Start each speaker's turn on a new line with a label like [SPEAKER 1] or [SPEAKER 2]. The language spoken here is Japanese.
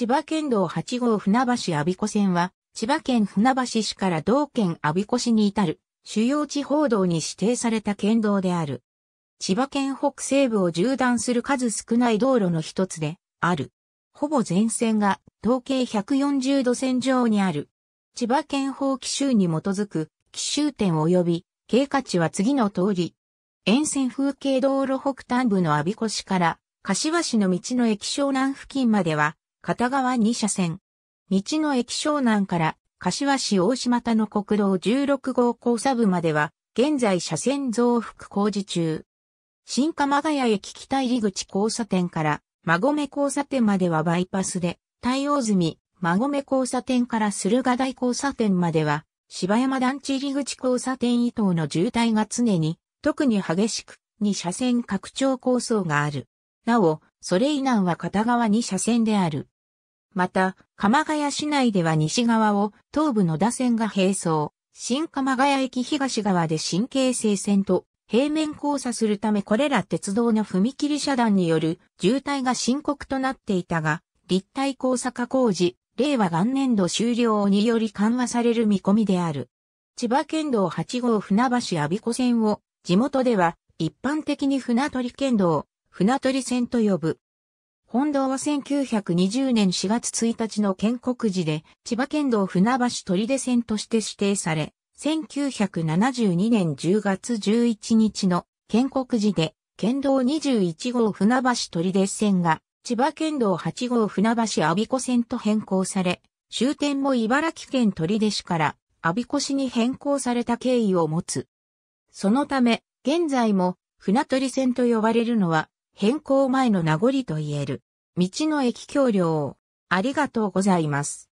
[SPEAKER 1] 千葉県道8号船橋阿鼻子線は、千葉県船橋市から道県阿鼻子市に至る、主要地方道に指定された県道である。千葉県北西部を縦断する数少ない道路の一つで、ある。ほぼ全線が統計140度線上にある。千葉県法規集に基づく奇襲点及び経過値は次の通り。沿線風景道路北端部の阿鼻子市から柏市の道の駅湘南付近までは片側2車線。道の駅湘南から柏市大島田の国道16号交差部までは現在車線増幅工事中。新鎌ヶ谷駅北入口交差点から馬込交差点まではバイパスで対応済み、馬込交差点から駿河台交差点までは芝山団地入口交差点以等の渋滞が常に特に激しく2車線拡張構想がある。なお、それ以南は片側2車線である。また、鎌ヶ谷市内では西側を東部の打線が並走、新鎌ヶ谷駅東側で新京成線と平面交差するためこれら鉄道の踏切遮断による渋滞が深刻となっていたが、立体交差化工事、令和元年度終了により緩和される見込みである。千葉県道8号船橋阿鼻子線を地元では一般的に船取県道、船取線と呼ぶ。本道は1920年4月1日の建国時で千葉県道船橋取出線として指定され、1972年10月11日の建国時で、県道21号船橋取出線が、千葉県道8号船橋阿鼻子線と変更され、終点も茨城県取出市から阿鼻子市に変更された経緯を持つ。そのため、現在も船取線と呼ばれるのは、変更前の名残と言える。道の駅橋梁。ありがとうございます。